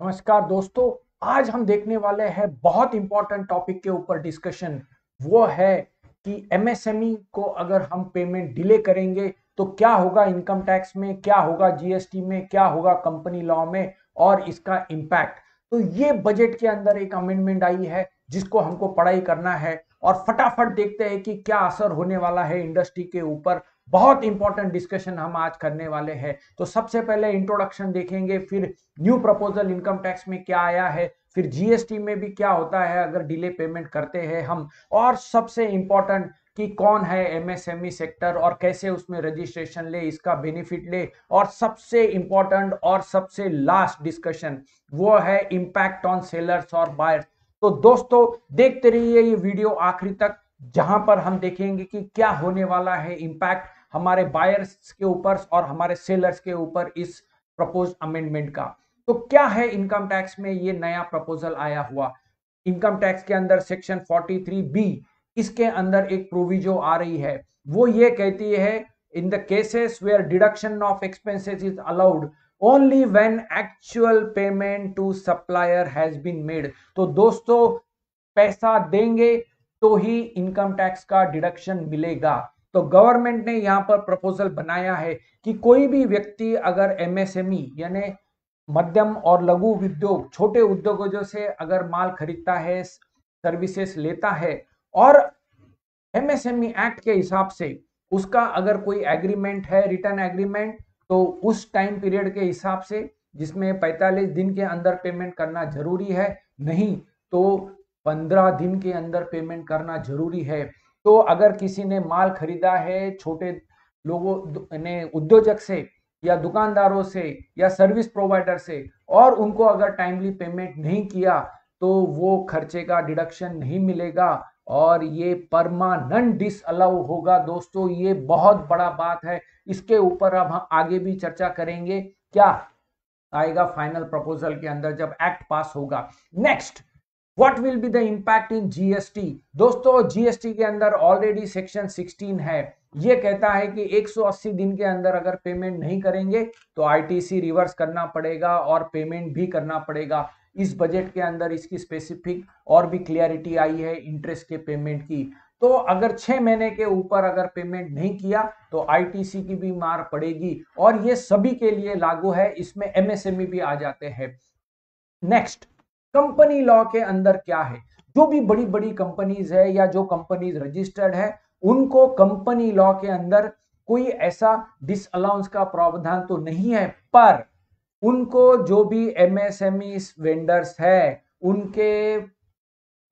नमस्कार दोस्तों, आज हम देखने वाले हैं बहुत इंपॉर्टेंट टॉपिक के ऊपर डिस्कशन वो है कि एमएसएमई को अगर हम पेमेंट डिले करेंगे तो क्या होगा इनकम टैक्स में, क्या होगा जीएसटी में, क्या होगा कंपनी लॉ में और इसका इम्पैक्ट तो ये बजट के अंदर एक अमेंडमेंट आई है, जिसको हमको पढ़ाई करना है और फटाफट देखते हैं कि क्या असर होने वाला है इंडस्ट्री के ऊपर। बहुत इंपॉर्टेंट डिस्कशन हम आज करने वाले हैं। तो सबसे पहले इंट्रोडक्शन देखेंगे, फिर न्यू प्रपोजल इनकम टैक्स में क्या आया है, फिर जीएसटी में भी क्या होता है, अगर डिले पेमेंट करते हैं हम। और सबसे इंपॉर्टेंट कि कौन है एमएसएमई सेक्टर और कैसे उसमें रजिस्ट्रेशन ले, इसका बेनिफिट ले। और सबसे इंपॉर्टेंट और सबसे लास्ट डिस्कशन वो है इंपैक्ट ऑन सेलर्स और बायर्स तो दोस्तों, देखते रहिए ये वीडियो आखिरी तक। जहाँ पर हम देखेंगे कि क्या होने वाला है इंपैक्ट हमारे बायर्स के ऊपर और हमारे सेलर्स के ऊपर इस प्रपोज अमेंडमेंट का। तो क्या है इनकम टैक्स में ये नया प्रपोजल आया हुआ? इनकम टैक्स के अंदर सेक्शन 43 बी इसके अंदर एक प्रोविजो आ रही है। वो ये कहती है in the cases where deduction of expenses is allowed only when actual payment to supplier has been made तो दोस्तों, पैसा देंगे तो ही इनकम टैक्स का डिडक्शन मिलेगा। तो गवर्नमेंट ने यहाँ पर प्रपोजल बनाया है कि कोई भी व्यक्ति अगर एमएसएमई यानी मध्यम और लघु उद्योग, छोटे उद्योगों से अगर माल खरीदता है सर्विसेज़ लेता है और एमएसएमई एक्ट के हिसाब से उसका अगर कोई एग्रीमेंट है रिटर्न एग्रीमेंट तो उस टाइम पीरियड के हिसाब से जिसमें 45 दिन के अंदर पेमेंट करना ज़रूरी है। नहीं तो 15 दिन के अंदर पेमेंट करना ज़रूरी है। तो अगर किसी ने माल खरीदा है, छोटे लोगों, ने उद्योजक से, या दुकानदारों से, या सर्विस प्रोवाइडर से, और उनको अगर टाइमली पेमेंट नहीं किया तो वो खर्चे का डिडक्शन नहीं मिलेगा और ये परमानेंट डिस अलाउ होगा। दोस्तों, ये बहुत बड़ा बात है। इसके ऊपर अब हम आगे भी चर्चा करेंगे। क्या आएगा फाइनल प्रपोजल के अंदर जब एक्ट पास होगा। Next what will be the impact in GST दोस्तों जीएसटी के अंदर ऑलरेडी सेक्शन 16 है। ये कहता है कि 180 दिन के अंदर अगर पेमेंट नहीं करेंगे तो आईटीसी रिवर्स करना पड़ेगा और पेमेंट भी करना पड़ेगा। इस बजट के अंदर इसकी स्पेसिफिक और भी क्लियरिटी आई है इंटरेस्ट के पेमेंट की। तो अगर छह महीने के ऊपर अगर पेमेंट नहीं किया तो आईटीसी की भी मार पड़ेगी और ये सभी के लिए लागू है। इसमें एमएसएमई भी आ जाते हैं। नेक्स्ट कंपनी लॉ के अंदर क्या है? जो भी बड़ी बड़ी कंपनीज़ है या जो कंपनीज़ रजिस्टर्ड है, उनको कंपनी लॉ के अंदर कोई ऐसा डिसअलाउंस का प्रावधान तो नहीं है, पर उनको जो भी एमएसएमई वेंडर्स है, उनके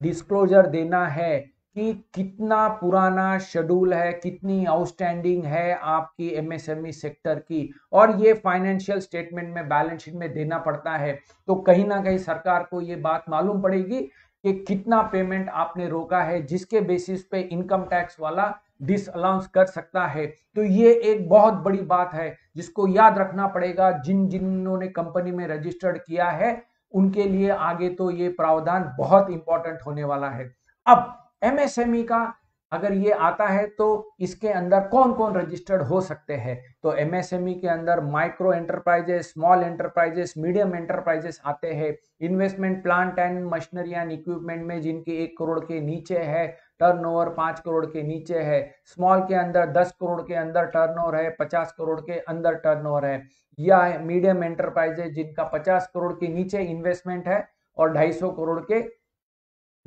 डिस्क्लोजर देना है कि कितना पुराना शेड्यूल है, कितनी आउटस्टैंडिंग है आपकी एमएसएमई सेक्टर की और ये फाइनेंशियल स्टेटमेंट में बैलेंस शीट में देना पड़ता है। तो कहीं ना कहीं सरकार को ये बात मालूम पड़ेगी कि कितना पेमेंट आपने रोका है, जिसके बेसिस पे इनकम टैक्स वाला डिसअलाउंस कर सकता है। तो ये एक बहुत बड़ी बात है, जिसको याद रखना पड़ेगा। जिन जिन्होंने कंपनी में रजिस्टर्ड किया है, उनके लिए आगे तो ये प्रावधान बहुत इंपॉर्टेंट होने वाला है। अब एमएसएमई का अगर ये आता है तो इसके अंदर कौन कौन रजिस्टर्ड हो सकते हैं? तो एमएसएमई के अंदर micro enterprises small enterprises medium enterprises आते हैं। Investment plant and machinery and equipment में जिनकी एक करोड़ के नीचे है टर्नओवर पाँच करोड़ के नीचे है। स्मॉल के अंदर दस करोड़ के अंदर टर्नओवर है, पचास करोड़ के अंदर टर्नओवर है। या मीडियम एंटरप्राइजेस जिनका पचास करोड़ के नीचे इन्वेस्टमेंट है और ढाई करोड़ के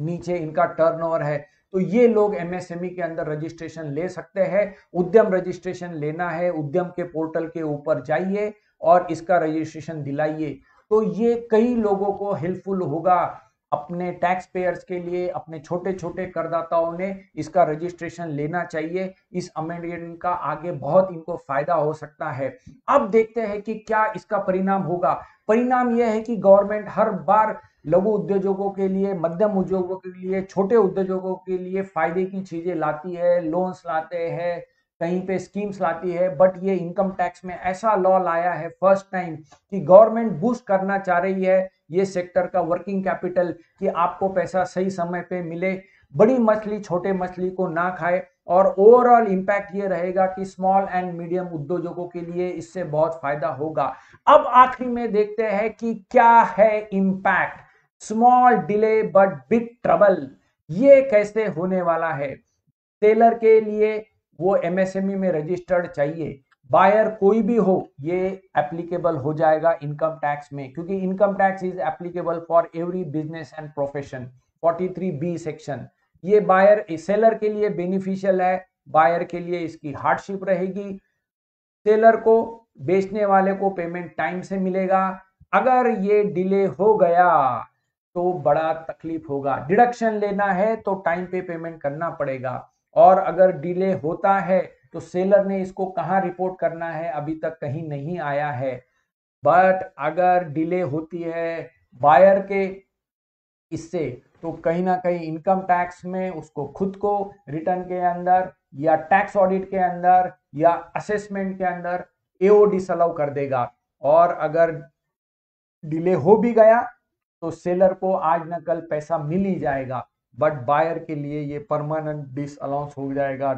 नीचे इनका टर्नओवर है। तो ये लोग एमएसएमई के अंदर रजिस्ट्रेशन ले सकते हैं। उद्यम रजिस्ट्रेशन लेना है। उद्यम के पोर्टल के ऊपर जाइए और इसका रजिस्ट्रेशन दिलाइए। तो ये कई लोगों को हेल्पफुल होगा। अपने टैक्स पेयर्स के लिए, अपने छोटे छोटे करदाताओं ने इसका रजिस्ट्रेशन लेना चाहिए। इस अमेंडमेंट का आगे बहुत इनको फ़ायदा हो सकता है। अब देखते हैं कि क्या इसका परिणाम होगा। परिणाम यह है कि गवर्नमेंट हर बार लघु उद्योगों के लिए, मध्यम उद्योगों के लिए, छोटे उद्योगों के लिए फ़ायदे की चीज़ें लाती है लोन्स लाते हैं कहीं पे स्कीम्स लाती है बट ये इनकम टैक्स में ऐसा लॉ लाया है फ़र्स्ट टाइम कि गवर्नमेंट बूस्ट करना चाह रही है ये सेक्टर का वर्किंग कैपिटल कि आपको पैसा सही समय पे मिले, बड़ी मछली, छोटे मछली को ना खाए और ओवरऑल इंपैक्ट ये रहेगा कि स्मॉल एंड मीडियम उद्योजकों के लिए इससे बहुत फ़ायदा होगा। अब आखिरी में देखते हैं कि क्या है impact small delay but big trouble ये कैसे होने वाला है? टेलर के लिए वो एमएसएमई में रजिस्टर्ड चाहिए। बायर कोई भी हो, ये एप्लीकेबल हो जाएगा इनकम टैक्स में, क्योंकि income tax is applicable for every business and profession 43 B section ये बायर सेलर के लिए बेनिफिशियल है बायर के लिए इसकी हार्डशिप रहेगी। सेलर को, बेचने वाले को पेमेंट टाइम से मिलेगा। अगर ये डिले हो गया तो बड़ा तकलीफ़ होगा। डिडक्शन लेना है तो टाइम पे पेमेंट करना पड़ेगा। और अगर डिले होता है तो सेलर ने इसको कहाँ रिपोर्ट करना है? अभी तक कहीं नहीं आया है। बट अगर डिले होती है बायर के इससे तो कहीं ना कहीं इनकम टैक्स में उसको खुद को रिटर्न के अंदर या टैक्स ऑडिट के अंदर या असेसमेंट के अंदर एओ डिसअलाउ कर देगा। और अगर डिले हो भी गया तो सेलर को आज न कल पैसा मिल ही जाएगा। बट बायर के लिए ये परमानेंट डिस अलाउंस हो जाएगा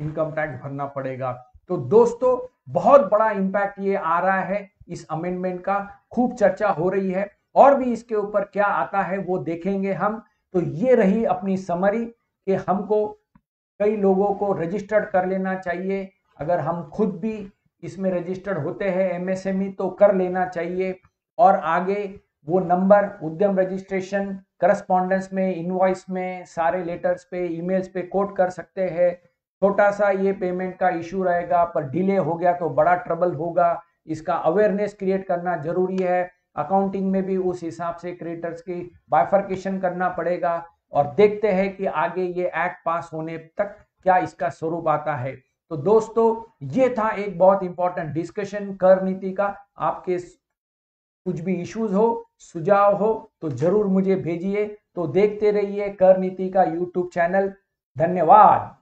इनकम टैक्स भरना पड़ेगा। तो दोस्तों, बहुत बड़ा इंपैक्ट ये आ रहा है इस अमेंडमेंट का। खूब चर्चा हो रही है। और भी इसके ऊपर क्या आता है वो देखेंगे हम। तो ये रही अपनी समरी कि हमको कई लोगों को रजिस्टर्ड कर लेना चाहिए। अगर हम खुद भी इसमें रजिस्टर्ड होते हैं एमएसएमई तो कर लेना चाहिए। और आगे वो नंबर, उद्यम रजिस्ट्रेशन करस्पॉन्डेंस में इनवॉइस में, सारे लेटर्स पे ईमेल्स पे कोट कर सकते हैं। छोटा सा ये पेमेंट का इशू रहेगा, पर डिले हो गया तो बड़ा ट्रबल होगा। इसका अवेयरनेस क्रिएट करना ज़रूरी है। अकाउंटिंग में भी उस हिसाब से क्रिएटर्स की बाइफर्केशन करना पड़ेगा। और देखते हैं कि आगे ये एक्ट पास होने तक क्या इसका स्वरूप आता है। तो दोस्तों, ये था एक बहुत इंपॉर्टेंट डिस्कशन कर नीति का। आपके कुछ भी इश्यूज़ हो, सुझाव हो तो ज़रूर मुझे भेजिए। तो देखते रहिए कर नीति का यूट्यूब चैनल धन्यवाद।